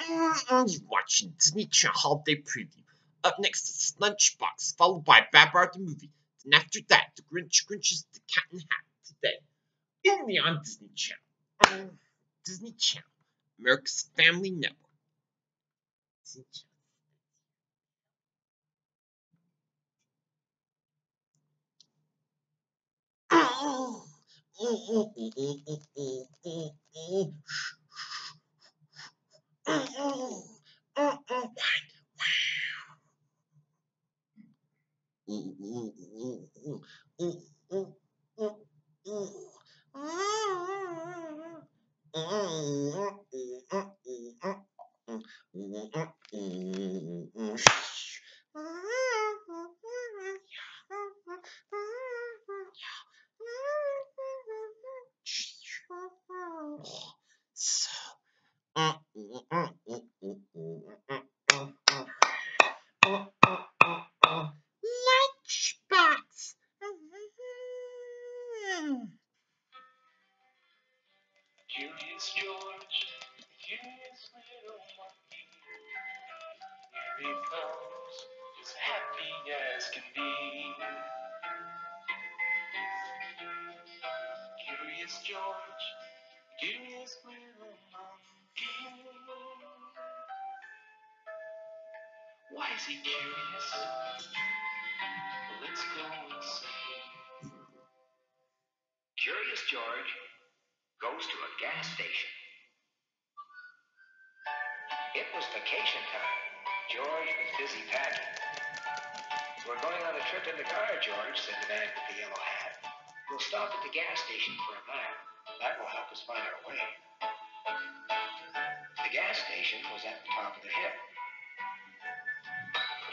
Mm, You're watching Disney Channel Holiday Preview. Up next is Lunchbox, followed by Babar the Movie. And after that, The Grinch Grinches the Cat in Hat today. Only on Disney Channel. Mm, Disney Channel, America's Family Network. Disney Channel. Oh, oh, oh, oh, oh, oh, oh, oh, oh. Oh, oh, oh, oh, oh, wait, wow. Gas station. It was vacation time. George was busy packing. We're going on a trip in the car, George, said the man with the yellow hat. We'll stop at the gas station for a map. That will help us find our way. The gas station was at the top of the hill.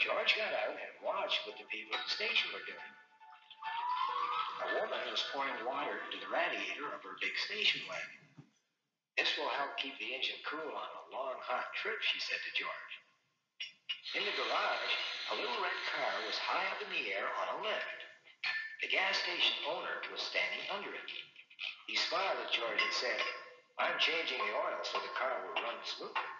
George got out and watched what the people at the station were doing. A woman was pouring water into the radiator of her big station wagon. Help keep the engine cool on a long, hot trip, she said to George. In the garage, a little red car was high up in the air on a lift. The gas station owner was standing under it. He smiled at George and said, I'm changing the oil so the car will run smoothly.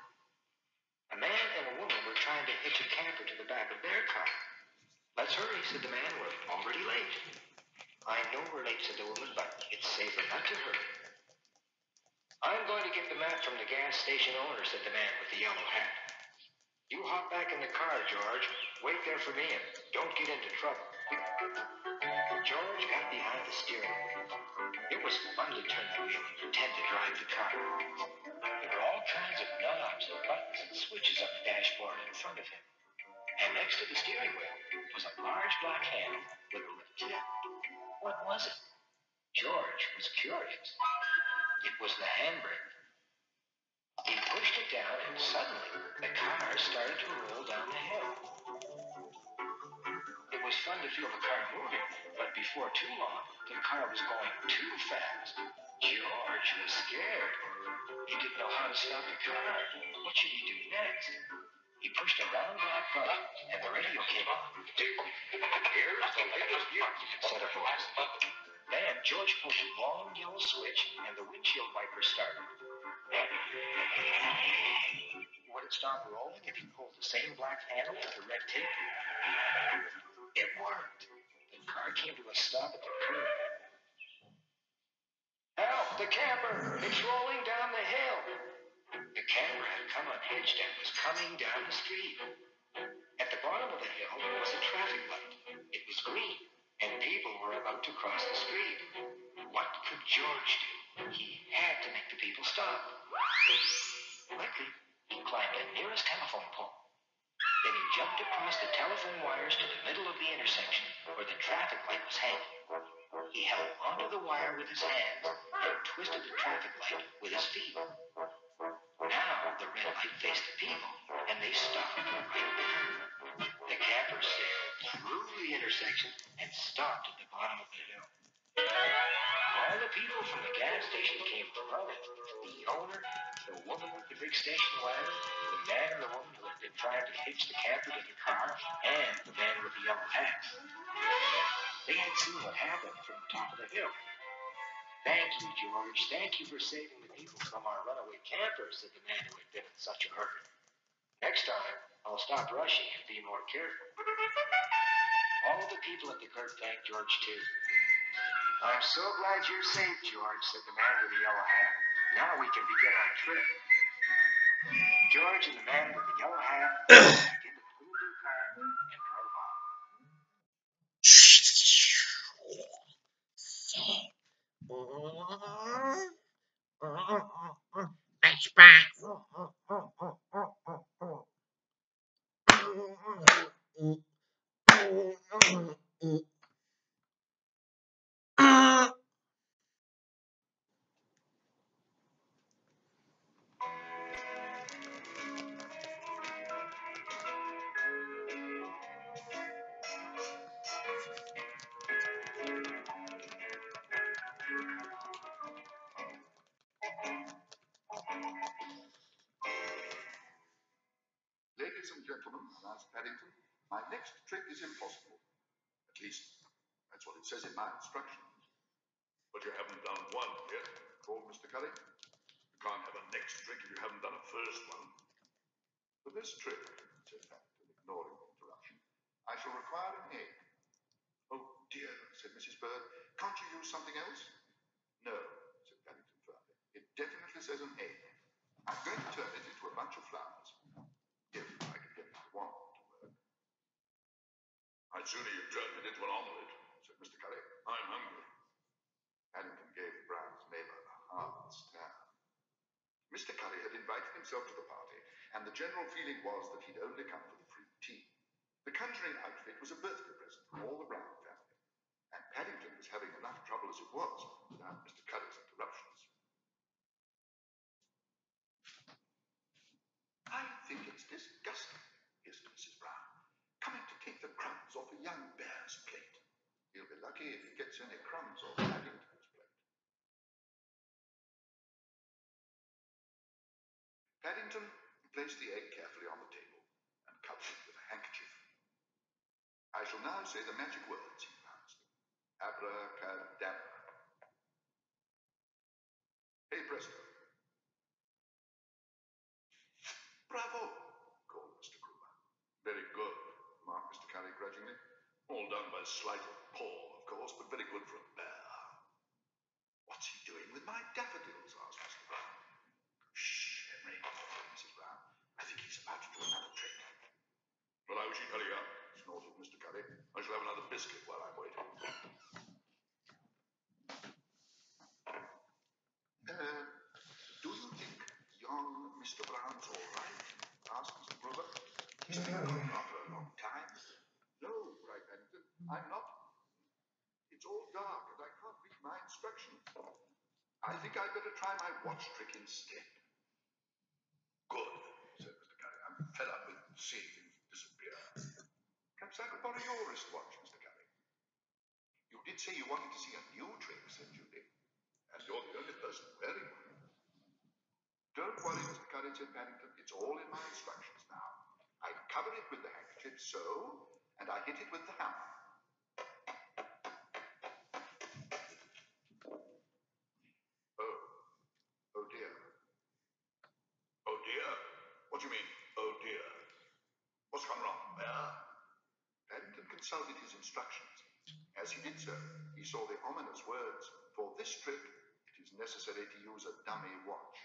A man and a woman were trying to hitch a camper to the back of their car. Let's hurry, said the man. We're already late. I know we're late, said the woman, but it's safer not to hurry. I'm going to get the map from the gas station owner, said the man with the yellow hat. You hop back in the car, George. Wait there for me and don't get into trouble. George got behind the steering wheel. It was fun to turn the wheel and pretend to drive the car. There were all kinds of knobs and buttons and switches on the dashboard in front of him. And next to the steering wheel was a large black handle with a red tip. What was it? George was curious. It was the handbrake. He pushed it down and suddenly the car started to roll down the hill. It was fun to feel the car moving, but before too long, the car was going too fast. George was scared. He didn't know how to stop the car. What should he do next? He pushed a round black button, and the radio came on. Here's the latest news, said a voice. Then George pulled a long yellow switch, and the windshield wiper started. Would it stop rolling if he pulled the same black handle with the red tip? It worked. The car came to a stop at the curb. Help, the camper! It's rolling down the hill. The camper had come unhinged and was coming down the street. At the bottom of the hill was a traffic light. It was green, and people were about to cross the street. What could George do? He had to make the people stop. Quickly, he climbed the nearest telephone pole. Then he jumped across the telephone wires to the middle of the intersection where the traffic light was hanging. He held onto the wire with his hands and twisted the traffic light with his feet. Now the red light faced the people, and they stopped right there. The camper sailed through the intersection and stopped at the bottom of the hill. All the people from the gas station came to run it. The owner, the woman with the big station wagon, the man and the woman who had been trying to hitch the camper to the car, and the man with the yellow hat. They had seen what happened from the top of the hill. Thank you, George. Thank you for saving the people from our runaway camper, said the man who had been in such a hurry. Next time, I'll stop rushing and be more careful. All the people at the cart thanked George too. I'm so glad you're safe, George, said the man with the yellow hat. Now we can begin our trip. George and the man with the yellow hat Ladies and gentlemen, announced Paddington, my next trick is impossible. At least, that's what it says in my instructions. But you haven't done one yet, Called Mr. Curry. You can't have a next trick if you haven't done a first one. For this trick, said Paddington, ignoring the interruption, I shall require an egg. Oh dear, said Mrs. Bird, can't you use something else? No, said Paddington firmly. It definitely says an egg. I'm going to turn it into a bunch of flowers. If I can get my wand to work. I'd sooner you turned it into an omelette, said Mr. Curry. I'm hungry. Paddington gave Brown's neighbour a hard stare. Mr. Curry had invited himself to the party, and the general feeling was that he'd only come for the free tea. The conjuring outfit was a birthday present from all the Brown family, and Paddington was having enough trouble as it was without Mr. Curry's interruptions. I think it's disgusting, hissed Mrs. Brown, coming to take the crumbs off a young bear's plate. He'll be lucky if he gets any crumbs off Paddington's plate. Paddington placed the egg carefully on the table and covered it with a handkerchief. I shall now say the magic words, he announced. Abracadabra. Hey, presto. Bravo, called Mr. Gruber. Very good. Remarked Mr. Curry grudgingly. All done by sleight of paw, course, but very good for a bear. What's he doing with my daffodils? asked Mr. Brown. Shh, Henry, said Mrs. Brown. I think he's about to do another trick. Well, I wish you'd hurry up. Snorted Mr. Curry. I shall have another biscuit while I'm waiting. Uh, do you think young Mr. Brown's all right? asked Mr. Gruber. He's been gone after a long time. No, cried Paddington. I'm not. It's all dark and I can't read my instructions. I think I'd better try my watch trick instead. Good, said Mr. Curry. I'm fed up with seeing things disappear. Perhaps I could borrow your wristwatch, Mr. Curry. You did say you wanted to see a new trick, said Judy. And you're the only person wearing one. Don't worry, Mr. Curry, said Paddington. It's all in my instructions now. I cover it with the handkerchief so, and I hit it with the hammer. Oh, oh dear. Oh dear. What do you mean, oh dear? What's gone wrong, bear? Paddington consulted his instructions. As he did so, he saw the ominous words, For this trick, it is necessary to use a dummy watch.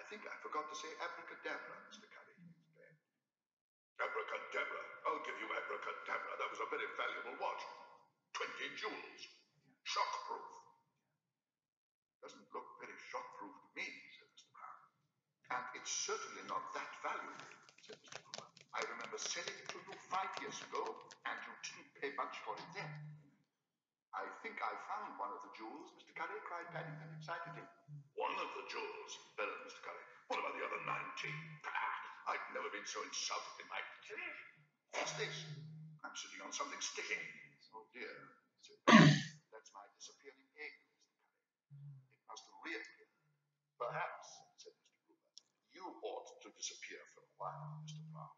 I think I forgot to say abracadabra, Mr. Explained. Abracadabra. I'll give you abracadabra. That was a very valuable watch. Twenty jewels. Shockproof. Doesn't look very shockproof to me, said Mr. Brown. And it's certainly not that valuable, said Mr. Gruber. I remember selling it to you five years ago, and you didn't pay much for it then. I think I found one of the jewels, Mr. Curry, cried Paddington excitedly. One of the jewels, bellowed Mr. Curry. What about the other nineteen? I've never been so insulted in my life. What's this? I'm sitting on something sticking. Oh dear. That's my disappearing egg, Mr. Curry. It must reappear. Perhaps, said Mr. Gruber, you ought to disappear for a while, Mr. Brown.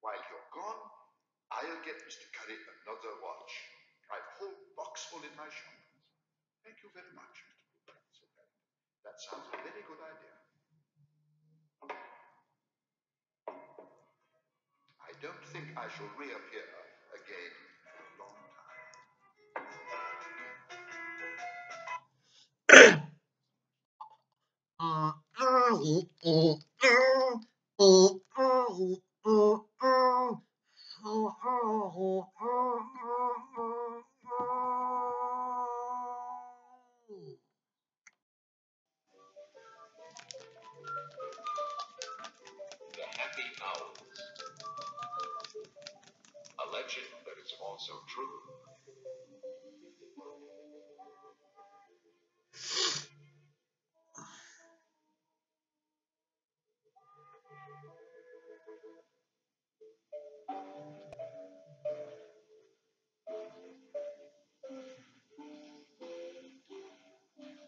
While you're gone, I'll get Mr. Curry another watch. I've a whole box full in my shop. Thank you very much, Mr. Gruber. That sounds a very good idea. I don't think I shall reappear again for a long time. The legend that is also true.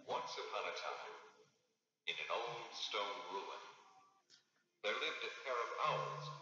Once upon a time, in an old stone ruin, there lived a pair of owls.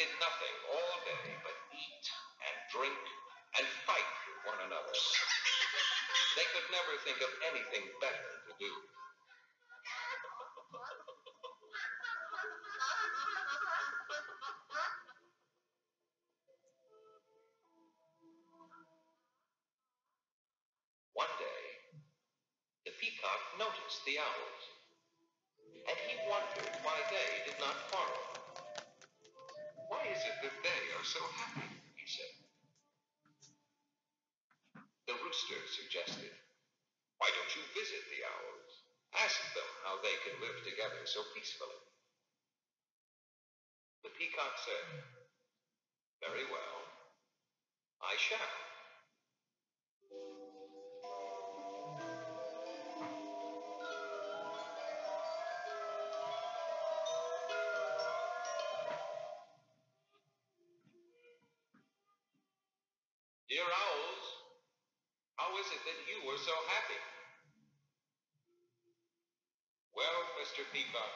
Did nothing all day but eat and drink and fight with one another. They could never think of anything better to do. One day, the peacock noticed the owls, so happy? he said. The rooster suggested, Why don't you visit the owls? Ask them how they can live together so peacefully. The peacock said, Very well, I shall. Are so happy? Well, Mr. Peacock,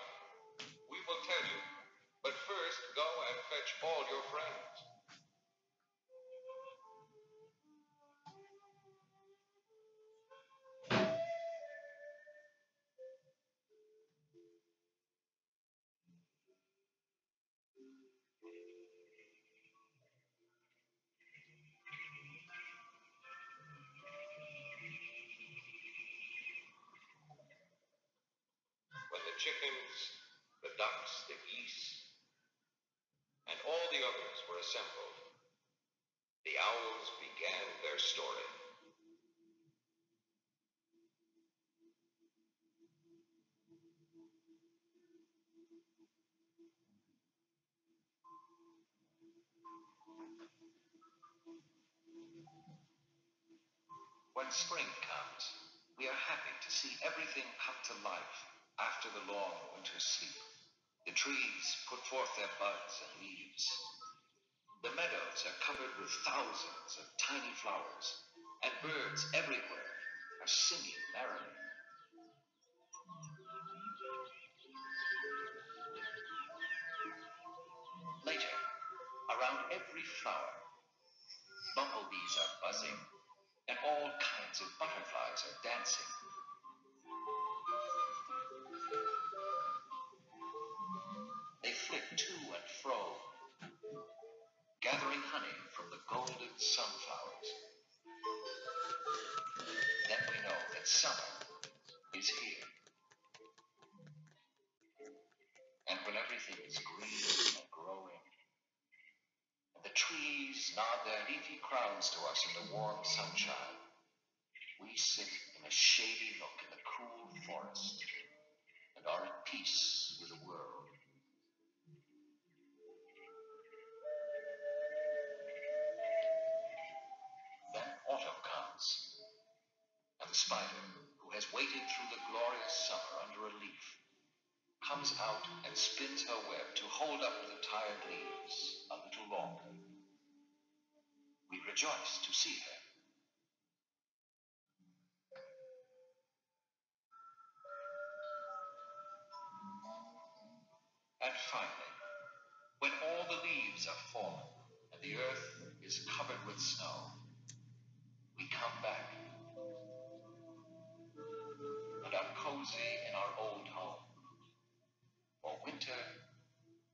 we will tell you, but first go and fetch all your friends. Chickens, the ducks, the geese, and all the others were assembled, the owls began their story. When spring comes, we are happy to see everything come to life after the long winter sleep. The trees put forth their buds and leaves. The meadows are covered with thousands of tiny flowers, and birds everywhere are singing merrily. Later, around every flower, bumblebees are buzzing, and all kinds of butterflies are dancing. Gathering honey from the golden sunflowers. Then we know that summer is here. And when everything is green and growing, and the trees nod their leafy crowns to us in the warm sunshine, we sit in a shady nook in the cool forest and are at peace with the world. The spider, who has waited through the glorious summer under a leaf, comes out and spins her web to hold up the tired leaves a little longer. We rejoice to see her. And finally, when all the leaves are fallen and the earth is covered with snow, we come back in our old home. For winter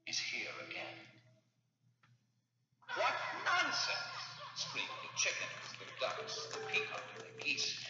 is here again. What nonsense! screamed the chickens, the ducks, the peacock, and the geese.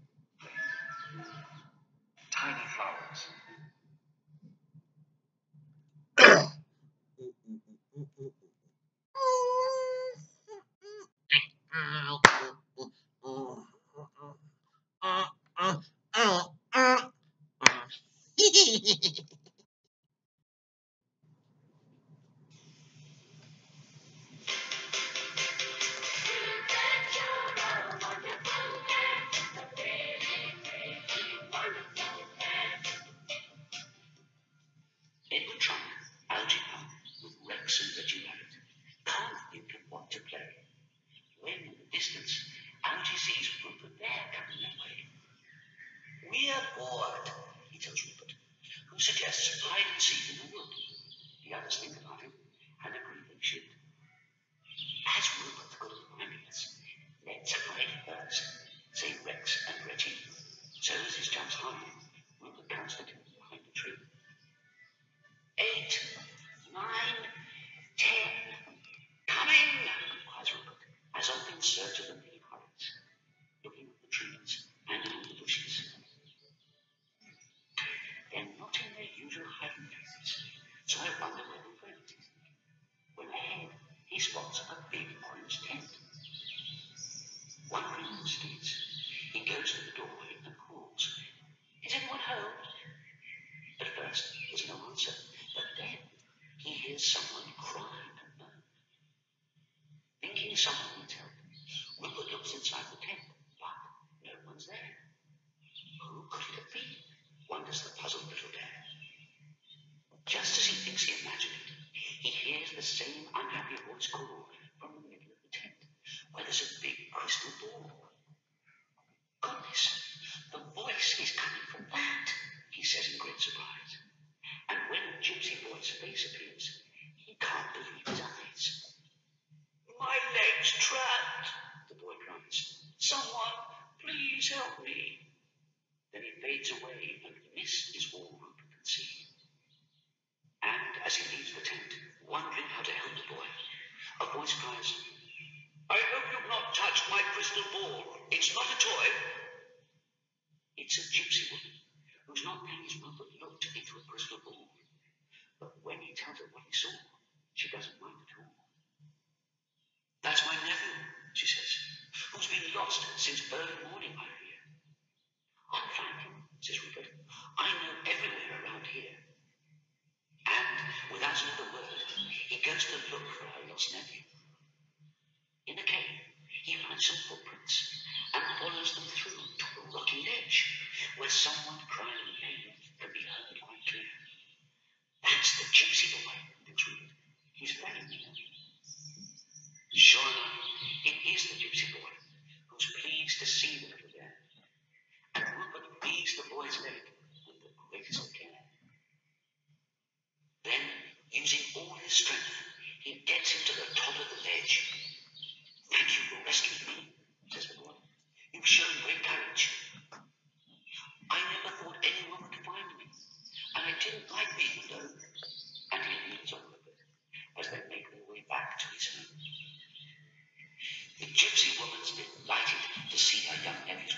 distance, Algy sees Rupert Bear coming that way. We're bored, he tells Rupert, who suggests hide and seek in the wood. The others think about it and agree they should. As Rupert got reminding us, let's hide first, say Rex and Reggie. So as his jumps hiding, Rupert counts the two behind the tree. Eight, nine, ten. Coming, cries Rupert, as up in of the main hurries, looking at the trees and the bushes. They're not in their usual hiding places, so I wonder where the friend is. When ahead, he spots a big orange tent. Who it is, he goes to the doorway and calls, Is anyone home? At first, there's no answer, but then he hears someone crying and moan. Thinking someone looks inside the tent, but no one's there. Who could it be? Wonders the puzzled little dad. Just as he thinks he imagined it, he hears the same unhappy voice call from the middle of the tent, where there's a big crystal ball. Goodness, the voice is coming from that, he says in great surprise. And when Gypsy Boy's face appears, he can't believe his eyes. My leg's trapped. Someone, please help me. Then he fades away, and mist is all Rupert can see. And as he leaves the tent, wondering how to help the boy, a voice cries, I hope you've not touched my crystal ball. It's not a toy. It's a gypsy woman who's not his Rupert looked into a crystal ball. But when he tells her what he saw, she doesn't mind at all. That's my nephew, she says, lost since early morning, I hear. Find him, says Rupert. I know everywhere around here. And without another word, he goes to look for her lost nephew. In the cave, he finds some footprints and follows them through to a rocky ledge where someone crying in can be heard quite clear. That's the gypsy boy, thinks Rupert. He's very near. Sure enough, it is the gypsy boy who's pleased to see them again. And Rupert feeds the boy's leg with the greatest care. Then, using all his strength, he gets him to the top of the ledge. Thank you for rescuing me, says the boy. You've shown carriage. I never thought anyone would find me, and I didn't like being alone. And he leans on the bed as they make their way back to his home. The gypsy woman's delighted to see her young nephew's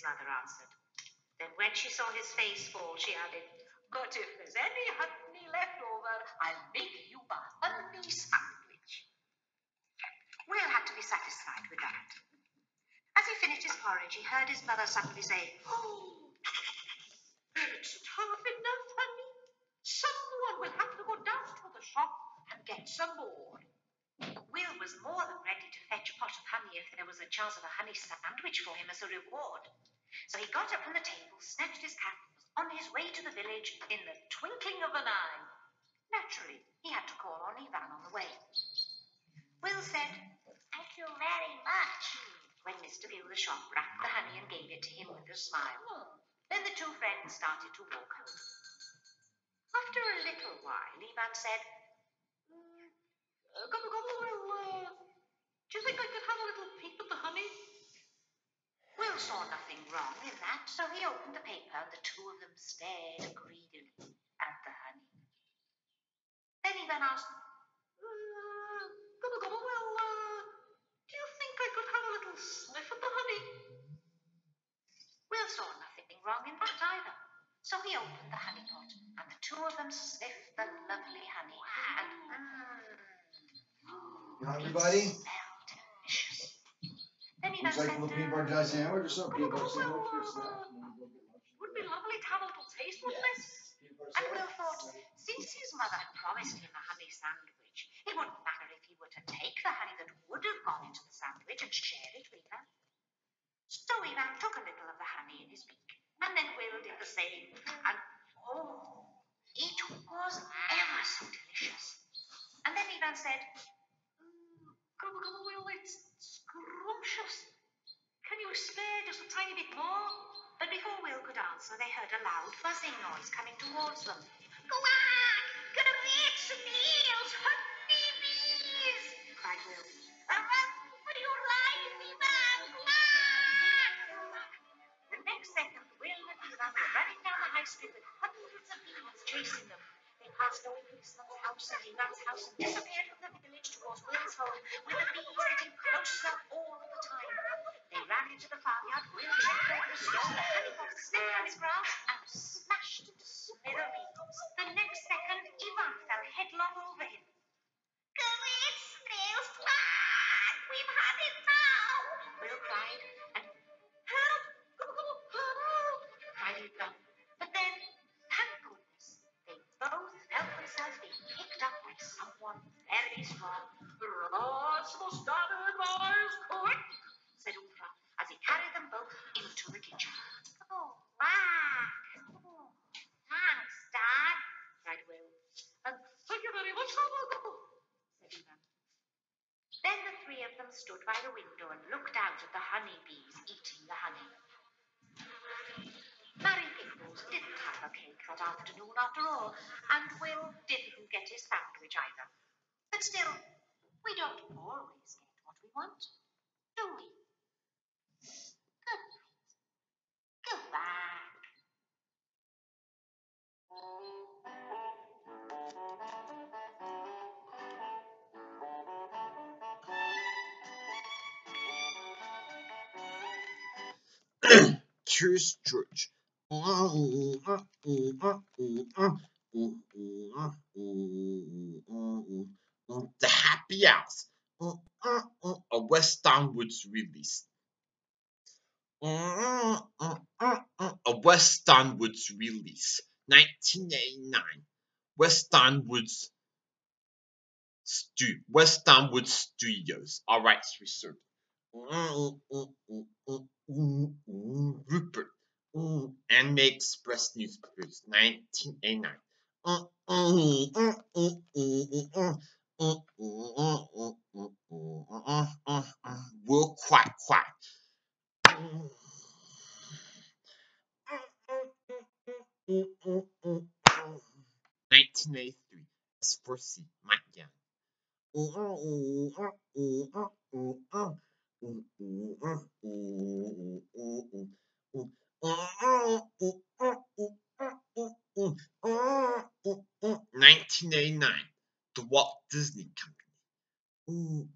his mother answered. Then, when she saw his face fall, she added, But if there's any honey left over, I'll make you a honey sandwich. Will had to be satisfied with that. As he finished his porridge, he heard his mother suddenly say, Oh, it's half enough, honey. Someone will have to go down to the shop and get some more. Will was more than ready to fetch a pot of honey if there was a chance of a honey sandwich for him as a reward. So he got up from the table, snatched his cap, and was on his way to the village in the twinkling of an eye. Naturally, he had to call on Ivan on the way. Will said, Thank you very much. when Mr. Bill the shop wrapped the honey and gave it to him with a smile. Then the two friends started to walk home. After a little while, Ivan said, Mm, uh, Gobble, gobble, uh, do you think I could have a little peep at saw nothing wrong in that, so he opened the paper and the two of them stared greedily at the honey. Then Ivan asked, Uh, gobble, gobble, Will, uh, do you think I could have a little sniff at the honey? Will saw nothing wrong in that either. So he opened the honey pot, and the two of them sniffed the lovely honey. And You know, everybody? it smelled delicious. Then Ivan Would you like a little peanut butter jelly sandwich or something? Peanut butter sandwich or snack? It would be lovely to have a little taste, wouldn't it? And Will thought, since his mother had promised him a honey sandwich, it wouldn't matter if he were to take the honey that would have gone into the sandwich and share it with her. So Ivan took a little of the honey in his beak, and then Will did the same. And oh, it was ever so delicious. And then Ivan said, Mm, Will, it's scrumptious. Can you spare just a tiny bit more? but before Will could answer, they heard a loud buzzing noise coming towards them. Quack! Great snails! Honeybees! Cried Will. Run for your life, Ivan! Quack! The next second, Will and Ivan were running down the high street with hundreds of bees chasing them. They passed away Policeman's house and Ivan's house and disappeared from the village towards Will's home, with the bees getting closer roots up all the time. They ran into the farmyard, Will over a stone, the honey pot slipped on his grass and smashed into smithereens. The next stood by the window and looked out at the honeybees eating the honey. Mary Pickles didn't have her cake that afternoon after all, and Will didn't get his sandwich either. But still, we don't always get what we want, Curious George. The Happy Hours. A West Woods release. A West Woods release. 1989. West Downwards Stu West Downwood Studios. All rights reserved. Rupert. Anime Express newspapers, 1989. Will quack quack. 1983. S4C, Mike Young. Nineteen eighty nine, the Walt Disney Company.